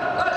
up, up.